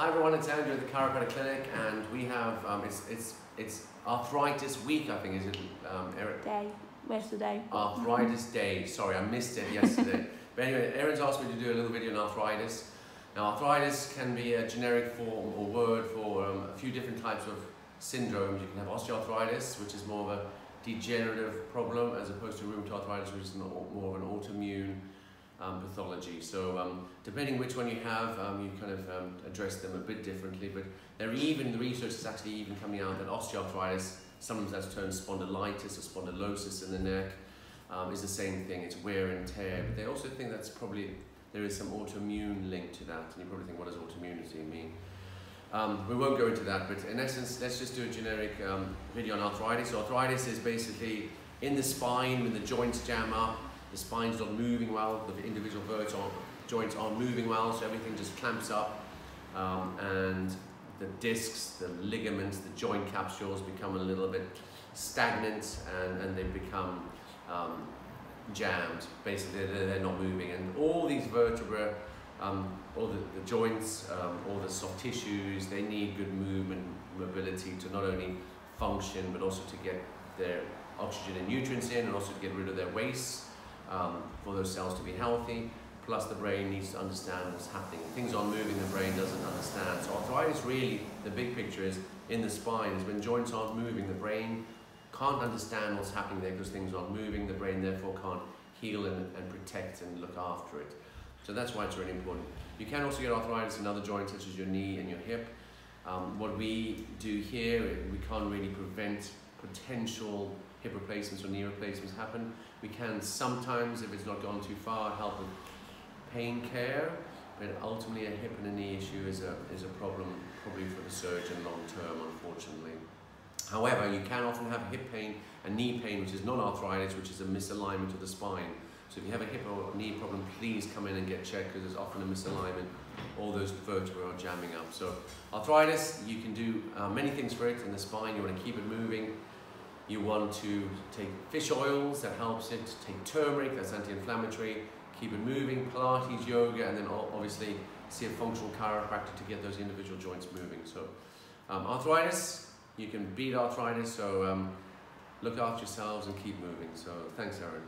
Hi everyone, it's Andrew at the Chiropractic Clinic, and we have um, it's it's it's arthritis week. I think is it, um, Eric? Day. Where's the day? Arthritis day. Sorry, I missed it yesterday. but anyway, Erin's asked me to do a little video on arthritis. Now, arthritis can be a generic form or word for um, a few different types of syndromes. You can have osteoarthritis, which is more of a degenerative problem, as opposed to rheumatoid arthritis, which is more of an autoimmune um, pathology. So um, depending which one you have, um, you kind of um, address them a bit differently. But there even, the research is actually even coming out that osteoarthritis, sometimes that's termed spondylitis or spondylosis in the neck, um, is the same thing. It's wear and tear. But they also think that's probably, there is some autoimmune link to that. And you probably think, what does autoimmunity mean? Um, we won't go into that, but in essence, let's just do a generic um, video on arthritis. So arthritis is basically in the spine when the joints jam up, the spine's not moving well, the individual vertebral joints aren't moving well, so everything just clamps up, um, and the discs, the ligaments, the joint capsules become a little bit stagnant, and, and they become um, jammed. Basically, they're, they're, not moving, and all these vertebrae, um, all the, the joints, um, all the soft tissues, they need good movement, mobility to not only function, but also to get their oxygen and nutrients in, and also to get rid of their waste um, for those cells to be healthy. Plus the brain needs to understand what's happening. things aren't moving, the brain doesn't understand. So arthritis really, the big picture is in the spine, is when joints aren't moving, the brain can't understand what's happening there because things aren't moving. The brain therefore can't heal and, and protect and look after it. So that's why it's really important. You can also get arthritis in other joints such as your knee and your hip. Um, what we do here, we can't really prevent potential hip replacements or knee replacements happen. We can sometimes, if it's not gone too far, help with pain care, but ultimately a hip and a knee issue is a, is a problem probably for the surgeon long term, unfortunately. However, you can often have hip pain and knee pain, which is non-arthritis, which is a misalignment of the spine. So if you have a hip or knee problem, please come in and get checked because there's often a misalignment. All those vertebrae are jamming up. So arthritis, you can do uh, many things for it in the spine. You want to keep it moving. You want to take fish oils, that helps it. Take turmeric, that's anti-inflammatory. Keep it moving, Pilates, yoga, and then obviously see a functional chiropractor to get those individual joints moving. So um, arthritis, you can beat arthritis, so um, look after yourselves and keep moving. So thanks, Erin.